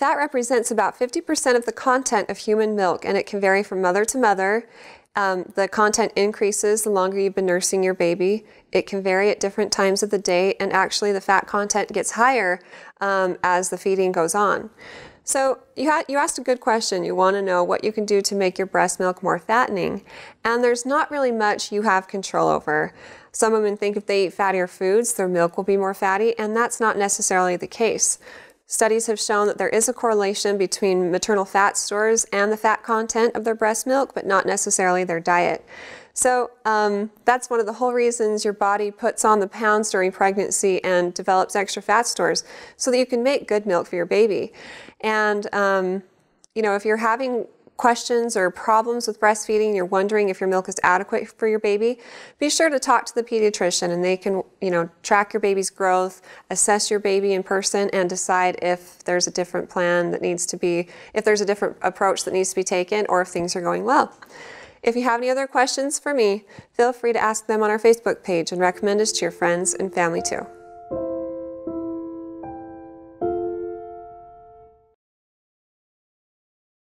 Fat represents about 50% of the content of human milk, and it can vary from mother to mother. Um, the content increases the longer you've been nursing your baby. It can vary at different times of the day, and actually, the fat content gets higher um, as the feeding goes on. So you, you asked a good question. You want to know what you can do to make your breast milk more fattening. And there's not really much you have control over. Some women think if they eat fattier foods, their milk will be more fatty, and that's not necessarily the case. Studies have shown that there is a correlation between maternal fat stores and the fat content of their breast milk, but not necessarily their diet. So um, that's one of the whole reasons your body puts on the pounds during pregnancy and develops extra fat stores so that you can make good milk for your baby. And um, you know, if you're having questions or problems with breastfeeding, you're wondering if your milk is adequate for your baby, be sure to talk to the pediatrician and they can, you know, track your baby's growth, assess your baby in person and decide if there's a different plan that needs to be, if there's a different approach that needs to be taken or if things are going well. If you have any other questions for me, feel free to ask them on our Facebook page and recommend us to your friends and family too.